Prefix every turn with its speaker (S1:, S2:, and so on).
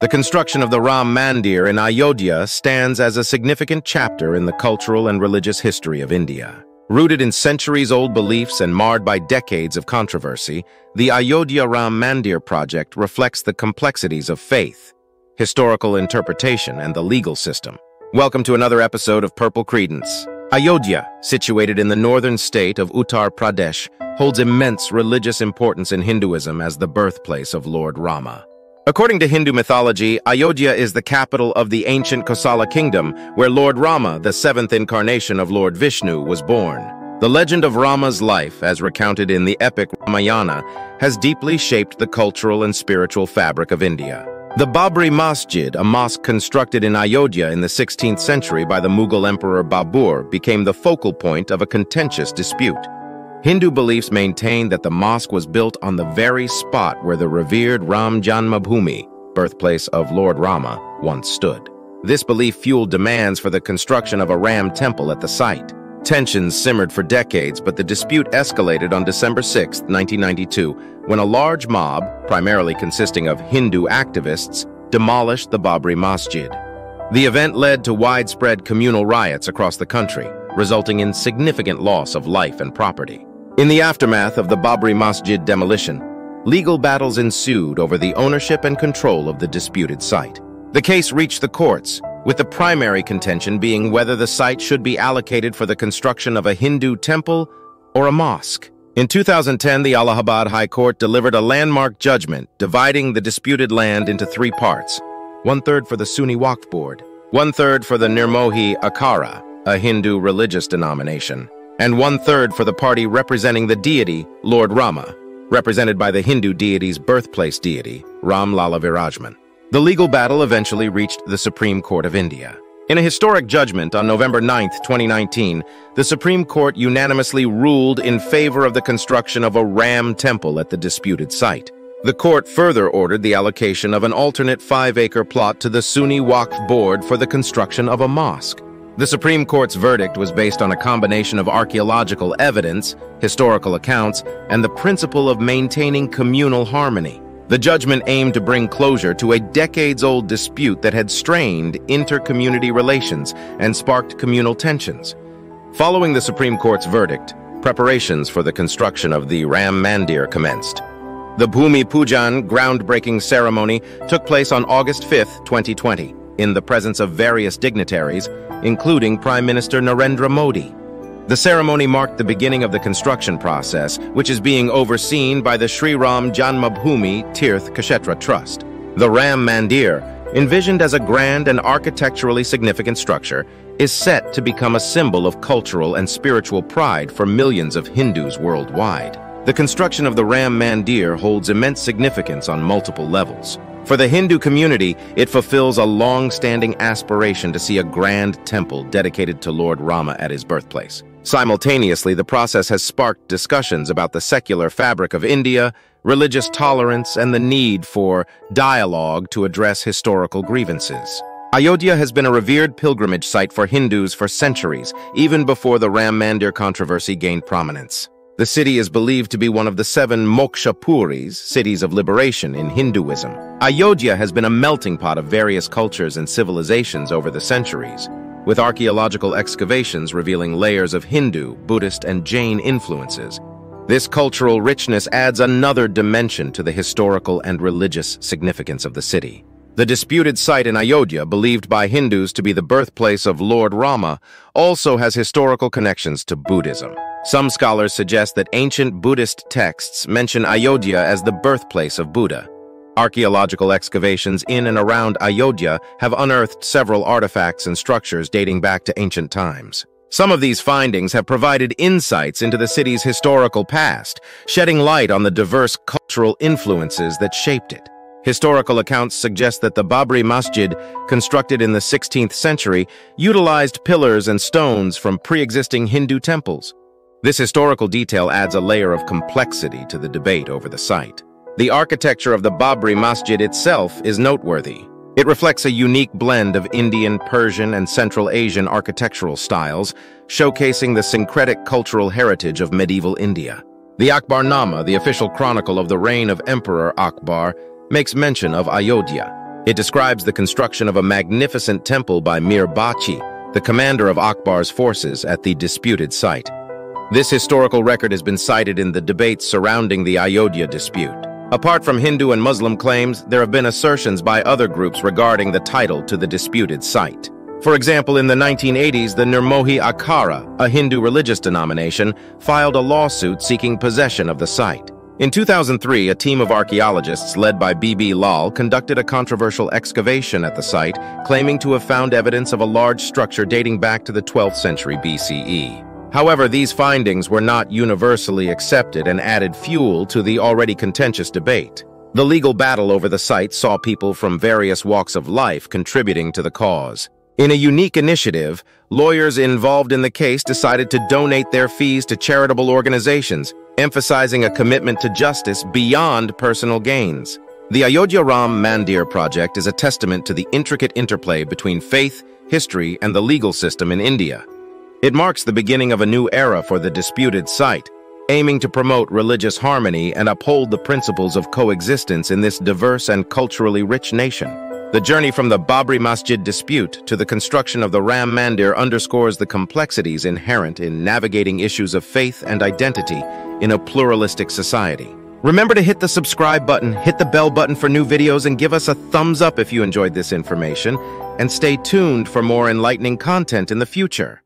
S1: The construction of the Ram Mandir in Ayodhya stands as a significant chapter in the cultural and religious history of India. Rooted in centuries-old beliefs and marred by decades of controversy, the Ayodhya Ram Mandir project reflects the complexities of faith, historical interpretation, and the legal system. Welcome to another episode of Purple Credence. Ayodhya, situated in the northern state of Uttar Pradesh, holds immense religious importance in Hinduism as the birthplace of Lord Rama. According to Hindu mythology, Ayodhya is the capital of the ancient Kosala kingdom, where Lord Rama, the seventh incarnation of Lord Vishnu, was born. The legend of Rama's life, as recounted in the epic Ramayana, has deeply shaped the cultural and spiritual fabric of India. The Babri Masjid, a mosque constructed in Ayodhya in the 16th century by the Mughal Emperor Babur, became the focal point of a contentious dispute. Hindu beliefs maintain that the mosque was built on the very spot where the revered Ram Janmabhoomi, birthplace of Lord Rama, once stood. This belief fueled demands for the construction of a Ram temple at the site. Tensions simmered for decades, but the dispute escalated on December 6, 1992, when a large mob, primarily consisting of Hindu activists, demolished the Babri Masjid. The event led to widespread communal riots across the country, resulting in significant loss of life and property. In the aftermath of the Babri Masjid demolition, legal battles ensued over the ownership and control of the disputed site. The case reached the courts, with the primary contention being whether the site should be allocated for the construction of a Hindu temple or a mosque. In 2010, the Allahabad High Court delivered a landmark judgment dividing the disputed land into three parts, one-third for the Sunni Waqf Board, one-third for the Nirmohi Akhada, a Hindu religious denomination, and one-third for the party representing the deity, Lord Rama, represented by the Hindu deity's birthplace deity, Ram Lala Virajman. The legal battle eventually reached the Supreme Court of India. In a historic judgment on November 9, 2019, the Supreme Court unanimously ruled in favor of the construction of a Ram temple at the disputed site. The court further ordered the allocation of an alternate five-acre plot to the Sunni Waqf Board for the construction of a mosque. The Supreme Court's verdict was based on a combination of archaeological evidence, historical accounts, and the principle of maintaining communal harmony. The judgment aimed to bring closure to a decades-old dispute that had strained inter-community relations and sparked communal tensions. Following the Supreme Court's verdict, preparations for the construction of the Ram Mandir commenced. The Bhumi Pujan groundbreaking ceremony took place on August 5, 2020, in the presence of various dignitaries, including Prime Minister Narendra Modi. The ceremony marked the beginning of the construction process, which is being overseen by the Sri Ram Janmabhoomi Tirth Kshetra Trust. The Ram Mandir, envisioned as a grand and architecturally significant structure, is set to become a symbol of cultural and spiritual pride for millions of Hindus worldwide. The construction of the Ram Mandir holds immense significance on multiple levels. For the Hindu community, it fulfills a long-standing aspiration to see a grand temple dedicated to Lord Rama at his birthplace. Simultaneously, the process has sparked discussions about the secular fabric of India, religious tolerance, and the need for dialogue to address historical grievances. Ayodhya has been a revered pilgrimage site for Hindus for centuries, even before the Ram Mandir controversy gained prominence. The city is believed to be one of the seven Moksha Puris, cities of liberation in Hinduism. Ayodhya has been a melting pot of various cultures and civilizations over the centuries, with archaeological excavations revealing layers of Hindu, Buddhist, and Jain influences. This cultural richness adds another dimension to the historical and religious significance of the city. The disputed site in Ayodhya, believed by Hindus to be the birthplace of Lord Rama, also has historical connections to Buddhism. Some scholars suggest that ancient Buddhist texts mention Ayodhya as the birthplace of Buddha. Archaeological excavations in and around Ayodhya have unearthed several artifacts and structures dating back to ancient times. Some of these findings have provided insights into the city's historical past, shedding light on the diverse cultural influences that shaped it. Historical accounts suggest that the Babri Masjid, constructed in the 16th century, utilized pillars and stones from pre-existing Hindu temples. This historical detail adds a layer of complexity to the debate over the site. The architecture of the Babri Masjid itself is noteworthy. It reflects a unique blend of Indian, Persian, and Central Asian architectural styles, showcasing the syncretic cultural heritage of medieval India. The Akbarnama, the official chronicle of the reign of Emperor Akbar, makes mention of Ayodhya. It describes the construction of a magnificent temple by Mir Bachi, the commander of Akbar's forces at the disputed site. This historical record has been cited in the debates surrounding the Ayodhya dispute. Apart from Hindu and Muslim claims, there have been assertions by other groups regarding the title to the disputed site. For example, in the 1980s, the Nirmohi Akhara, a Hindu religious denomination, filed a lawsuit seeking possession of the site. In 2003, a team of archaeologists led by B.B. Lal conducted a controversial excavation at the site, claiming to have found evidence of a large structure dating back to the 12th century BCE. However, these findings were not universally accepted and added fuel to the already contentious debate. The legal battle over the site saw people from various walks of life contributing to the cause. In a unique initiative, lawyers involved in the case decided to donate their fees to charitable organizations, emphasizing a commitment to justice beyond personal gains. The Ayodhya Ram Mandir project is a testament to the intricate interplay between faith, history, and the legal system in India. It marks the beginning of a new era for the disputed site, aiming to promote religious harmony and uphold the principles of coexistence in this diverse and culturally rich nation. The journey from the Babri Masjid dispute to the construction of the Ram Mandir underscores the complexities inherent in navigating issues of faith and identity in a pluralistic society. Remember to hit the subscribe button, hit the bell button for new videos, and give us a thumbs up if you enjoyed this information, and stay tuned for more enlightening content in the future.